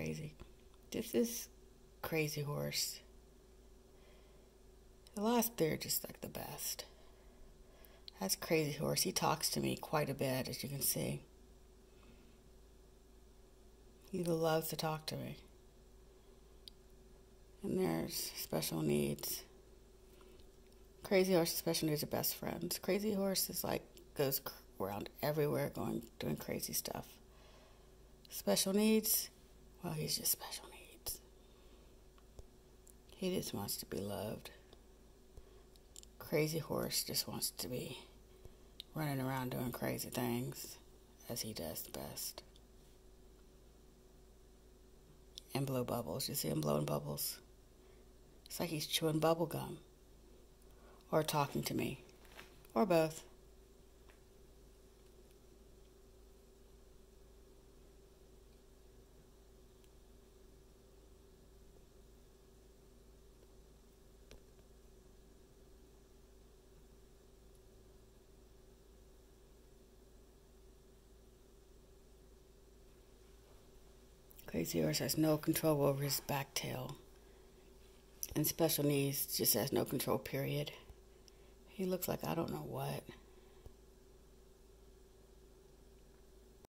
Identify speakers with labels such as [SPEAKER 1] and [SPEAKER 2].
[SPEAKER 1] crazy. This is Crazy Horse. The last three are just like the best. That's Crazy Horse. He talks to me quite a bit, as you can see. He loves to talk to me. And there's special needs. Crazy Horse Special Needs are best friends. Crazy Horse is like goes around everywhere, going doing crazy stuff. Special needs, well, he's just special needs. He just wants to be loved. Crazy Horse just wants to be running around doing crazy things as he does the best. And blow bubbles. You see him blowing bubbles? It's like he's chewing bubble gum or talking to me or both. Crazy Horse has no control over his back tail. And special needs just has no control, period. He looks like I don't know what.